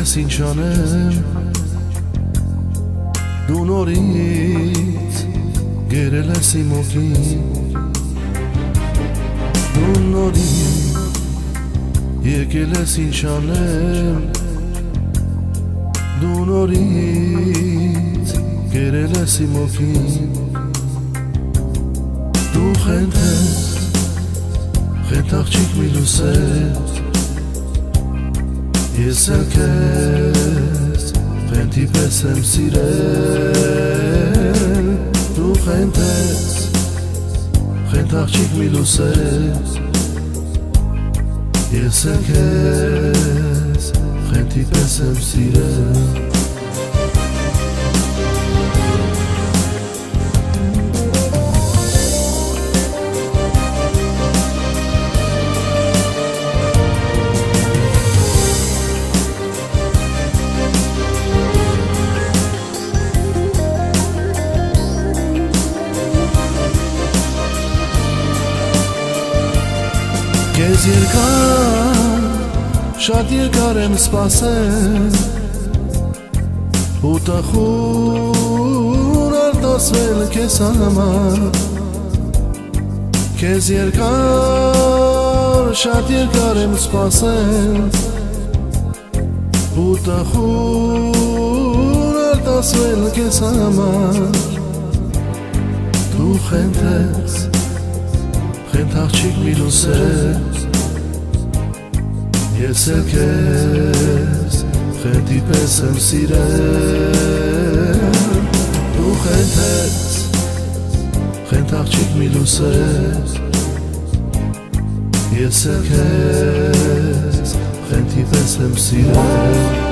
ես ինչ անեմ Դու նորից գերել ես իմ օգին Դու նորից եկել ես ինչ անեմ Դու նորից գերել ես իմ օգին Դու խենդ ես խենդ աղջիկ մի լուսես Ես էլ քեզ խենթի պես եմ սիրել Դու խենդ ես խենդ աղջիկ մի լուսես Ես էլ քեզ խենթի պես եմ սիրել Քեզ երկար, շատ երկար եմ սպասել Ու տխուր արտասվել քեզ համար Քեզ երկար, շատ երկար եմ սպասել Ու տխուր արտասվել քեզ համար Դու խենթ ես խենթ աղջիկ մի լուսես Ես էլ քեզ խենթի պես եմ սիրել Դու խենթ ես խենթ աղջիկ մի լուսես Ես էլ քեզ խենթի պես եմ սիրել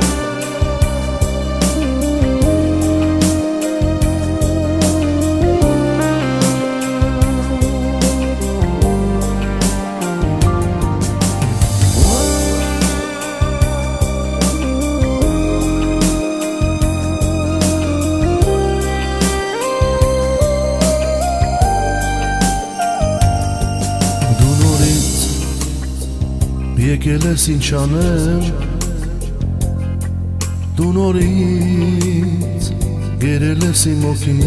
եկել ես ինչ անեմ Դու նորից գերել ես իմ օգին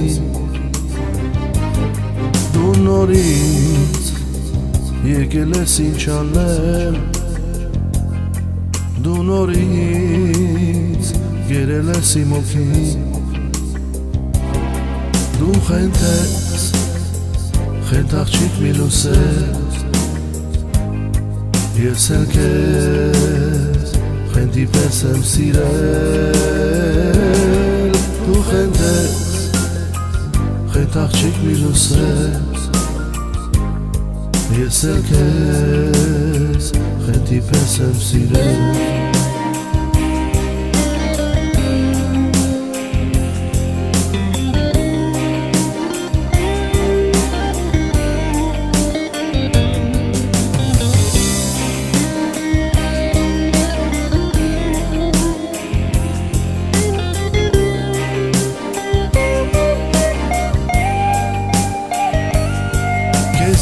Դու նորից եկել ես ինչ անեմ Դու նորից գերել ես իմ օգին Դու խենթ ես խենթ աղջիկ մի լուսես Ես էլ քեզ խենթի պես եմ սիրել Դու խենթ ես խենթ աղջիկ մի լուսես Ես էլ քեզ խենթի պես եմ սիրել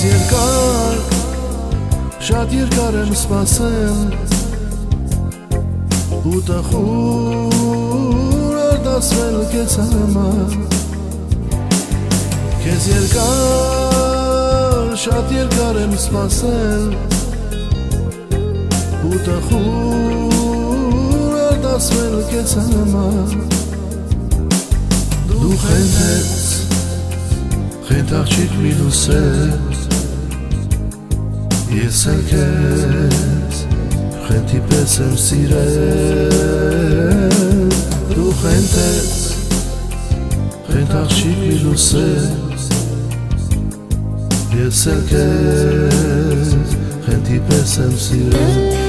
երկար, շատ երկար եմ սպասել Ու տխուր արտասվել քեզ համար Քեզ երկար, շատ երկար եմ սպասել Ու տխուր արտասվել քեզ համար Դու խենթ ես Խենթ աղջիկ մի լուսես Ես էլ քեզ խենթի պես եմ սիրել Դու խենթ ես Խենթ աղջիկ մի լուսես Ես էլ քեզ խենթի պես եմ սիրել